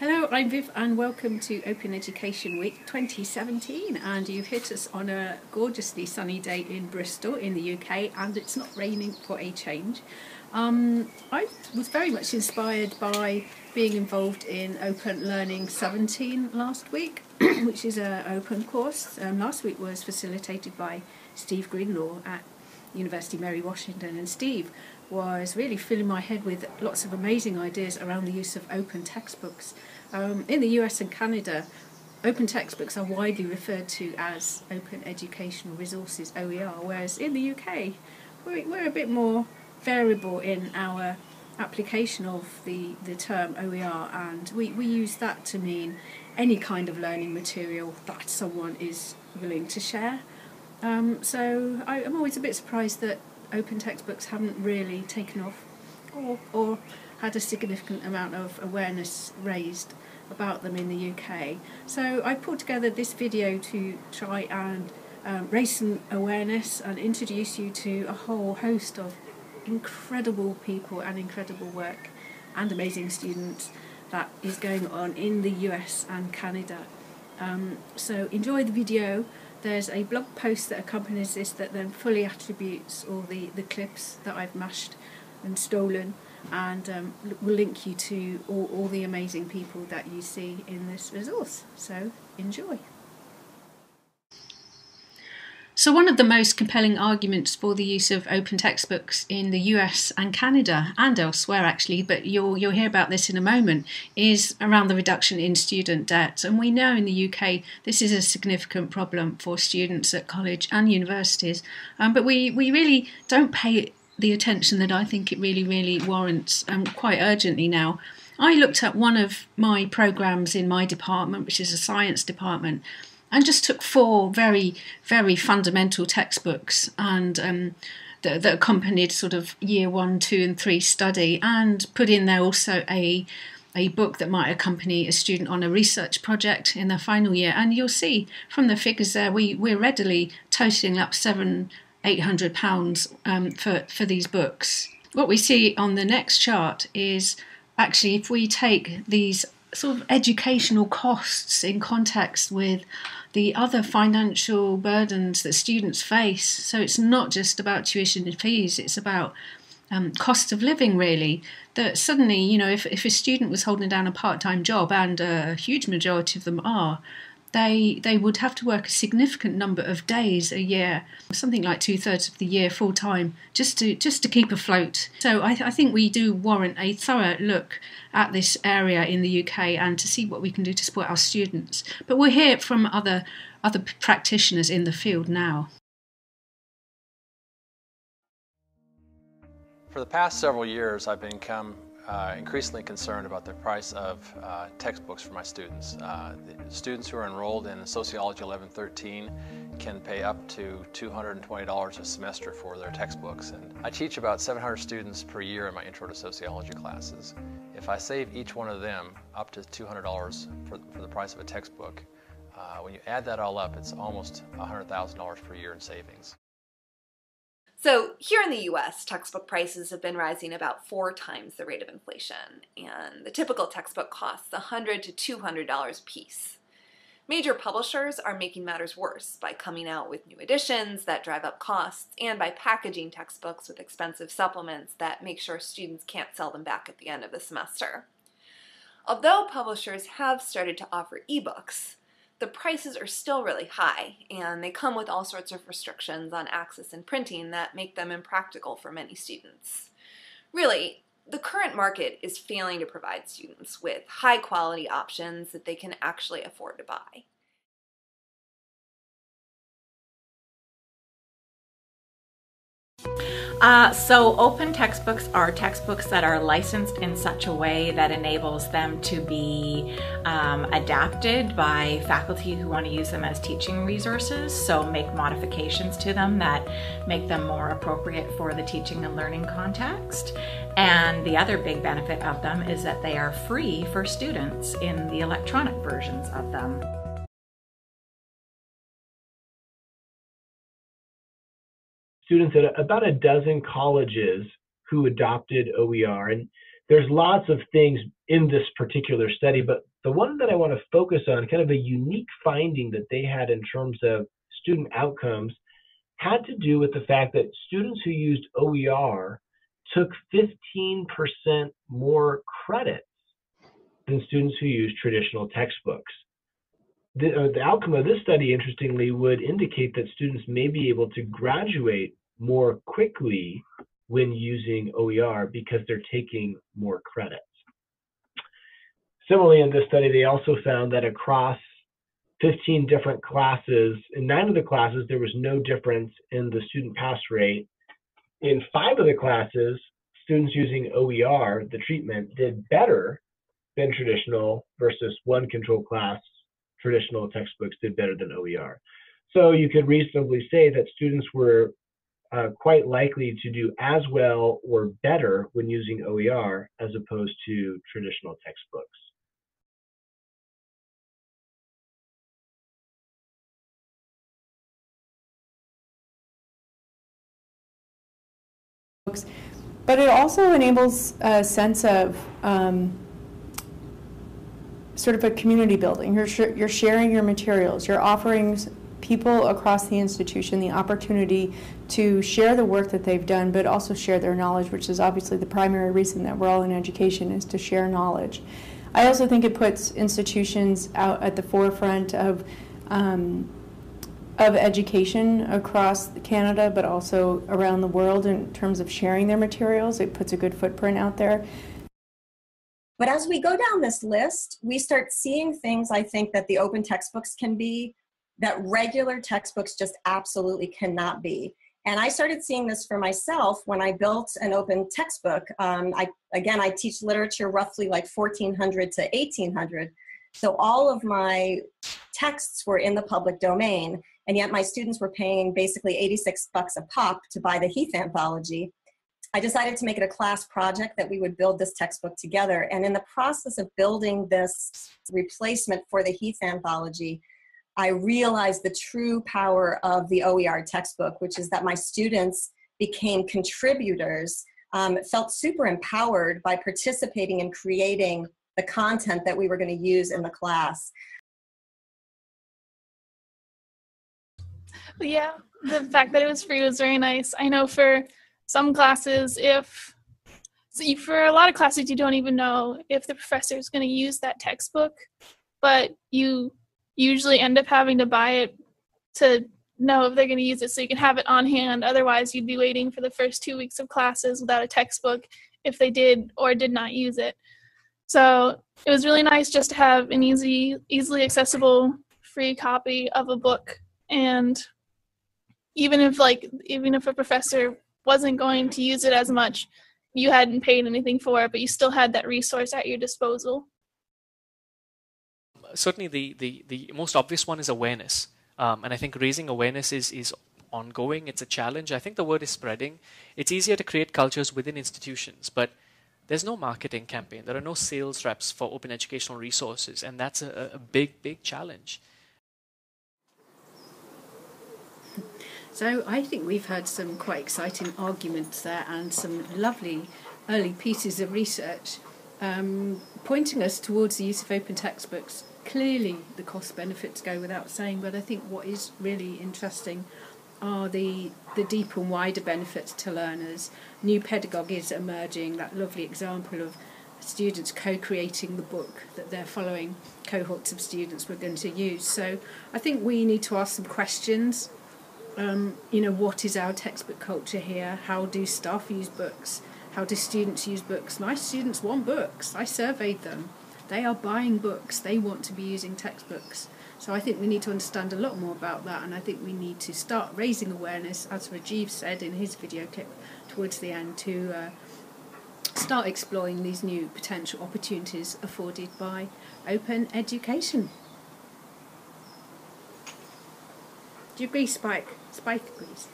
Hello, I'm Viv and welcome to Open Education Week 2017 and you've hit us on a gorgeously sunny day in Bristol in the UK and it's not raining for a change. Um, I was very much inspired by being involved in Open Learning 17 last week, which is an open course. Um, last week was facilitated by Steve Greenlaw at University Mary Washington and Steve was really filling my head with lots of amazing ideas around the use of open textbooks. Um, in the US and Canada, open textbooks are widely referred to as open educational resources OER, whereas in the UK, we're, we're a bit more variable in our application of the, the term OER, and we, we use that to mean any kind of learning material that someone is willing to share. Um, so I, I'm always a bit surprised that open textbooks haven't really taken off or, or had a significant amount of awareness raised about them in the UK. So I put together this video to try and um, raise some awareness and introduce you to a whole host of incredible people and incredible work and amazing students that is going on in the US and Canada. Um, so enjoy the video. There's a blog post that accompanies this that then fully attributes all the, the clips that I've mashed and stolen and um, will link you to all, all the amazing people that you see in this resource. So enjoy. So, one of the most compelling arguments for the use of open textbooks in the US and Canada and elsewhere, actually, but you'll, you'll hear about this in a moment, is around the reduction in student debt. And we know in the UK this is a significant problem for students at college and universities, um, but we, we really don't pay the attention that I think it really, really warrants um, quite urgently now. I looked at one of my programs in my department, which is a science department, and just took four very, very fundamental textbooks and um, that, that accompanied sort of year one, two, and three study, and put in there also a a book that might accompany a student on a research project in their final year. And you'll see from the figures there, we, we're readily totaling up seven, eight hundred pounds um, for, for these books. What we see on the next chart is actually if we take these sort of educational costs in context with the other financial burdens that students face. So it's not just about tuition and fees, it's about um, cost of living, really. That suddenly, you know, if, if a student was holding down a part time job, and a huge majority of them are, they they would have to work a significant number of days a year, something like two thirds of the year full time, just to just to keep afloat. So I, I think we do warrant a thorough look at this area in the UK and to see what we can do to support our students. But we'll hear from other other practitioners in the field now. For the past several years, I've become uh, increasingly concerned about the price of uh, textbooks for my students. Uh, students who are enrolled in Sociology 1113 can pay up to $220 a semester for their textbooks. And I teach about 700 students per year in my Intro to Sociology classes. If I save each one of them up to $200 for, for the price of a textbook, uh, when you add that all up, it's almost $100,000 per year in savings. So, here in the US, textbook prices have been rising about four times the rate of inflation, and the typical textbook costs 100 to $200 a piece. Major publishers are making matters worse by coming out with new editions that drive up costs and by packaging textbooks with expensive supplements that make sure students can't sell them back at the end of the semester. Although publishers have started to offer ebooks, the prices are still really high, and they come with all sorts of restrictions on access and printing that make them impractical for many students. Really, the current market is failing to provide students with high quality options that they can actually afford to buy. Uh, so open textbooks are textbooks that are licensed in such a way that enables them to be um, adapted by faculty who want to use them as teaching resources. So make modifications to them that make them more appropriate for the teaching and learning context. And the other big benefit of them is that they are free for students in the electronic versions of them. Students at about a dozen colleges who adopted OER. And there's lots of things in this particular study, but the one that I want to focus on, kind of a unique finding that they had in terms of student outcomes, had to do with the fact that students who used OER took 15% more credits than students who used traditional textbooks. The, uh, the outcome of this study, interestingly, would indicate that students may be able to graduate more quickly when using OER because they're taking more credits. Similarly, in this study, they also found that across 15 different classes, in nine of the classes, there was no difference in the student pass rate. In five of the classes, students using OER, the treatment, did better than traditional versus one control class, traditional textbooks did better than OER. So you could reasonably say that students were uh, quite likely to do as well or better when using OER as opposed to traditional textbooks. But it also enables a sense of um, sort of a community building. You're, sh you're sharing your materials. You're offering people across the institution the opportunity to share the work that they've done, but also share their knowledge, which is obviously the primary reason that we're all in education is to share knowledge. I also think it puts institutions out at the forefront of um, of education across Canada, but also around the world in terms of sharing their materials. It puts a good footprint out there. But as we go down this list, we start seeing things I think that the open textbooks can be that regular textbooks just absolutely cannot be. And I started seeing this for myself when I built an open textbook. Um, I, again, I teach literature roughly like 1400 to 1800. So all of my texts were in the public domain, and yet my students were paying basically 86 bucks a pop to buy the Heath anthology. I decided to make it a class project that we would build this textbook together. And in the process of building this replacement for the Heath anthology, I realized the true power of the OER textbook, which is that my students became contributors, um, felt super empowered by participating in creating the content that we were going to use in the class. Yeah, the fact that it was free was very nice. I know for some classes, if so for a lot of classes, you don't even know if the professor is going to use that textbook, but you usually end up having to buy it to know if they're going to use it so you can have it on hand. Otherwise, you'd be waiting for the first two weeks of classes without a textbook if they did or did not use it. So it was really nice just to have an easy, easily accessible free copy of a book. And even if like even if a professor wasn't going to use it as much, you hadn't paid anything for it, but you still had that resource at your disposal certainly the, the, the most obvious one is awareness. Um, and I think raising awareness is, is ongoing. It's a challenge. I think the word is spreading. It's easier to create cultures within institutions, but there's no marketing campaign. There are no sales reps for open educational resources, and that's a, a big, big challenge. So I think we've had some quite exciting arguments there and some lovely early pieces of research um, pointing us towards the use of open textbooks clearly the cost benefits go without saying, but I think what is really interesting are the the deeper and wider benefits to learners. New pedagogies emerging, that lovely example of students co-creating the book that they're following cohorts of students we're going to use. So I think we need to ask some questions. Um, you know, what is our textbook culture here? How do staff use books? How do students use books? My students want books. I surveyed them. They are buying books, they want to be using textbooks. So I think we need to understand a lot more about that, and I think we need to start raising awareness, as Rajiv said in his video clip towards the end, to uh, start exploring these new potential opportunities afforded by open education. Do you agree, Spike? Spike agrees.